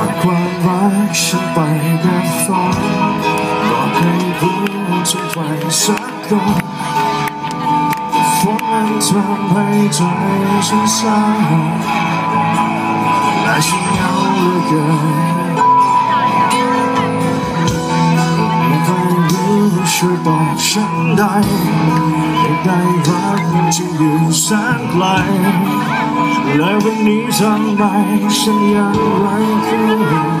อกความรักฉันไปแบบฟ้อกให้รู้จะไวสักก่อนฝนมันทำให้ใจฉันสั่น ต้อกฉันไดไม่ได้รักที่อยู่แสนไกลและวันนี้ทำไมฉันยังไร้คู่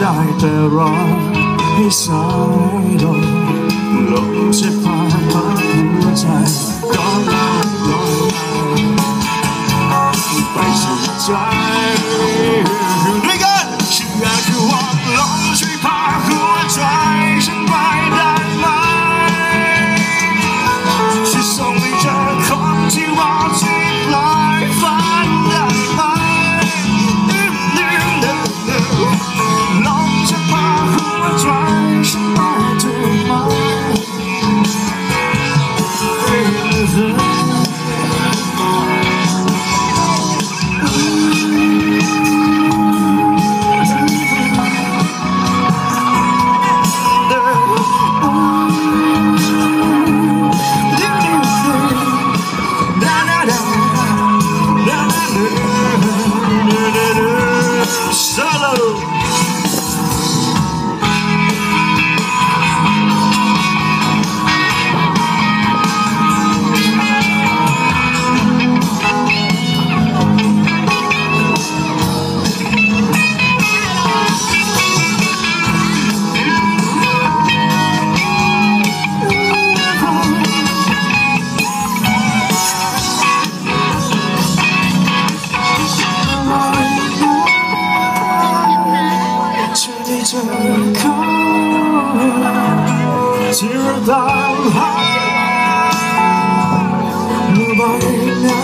ได้แต่รอให้สายลมลมจะพาพัดหัวใจก่อนลา Kau Tear down Nobody knows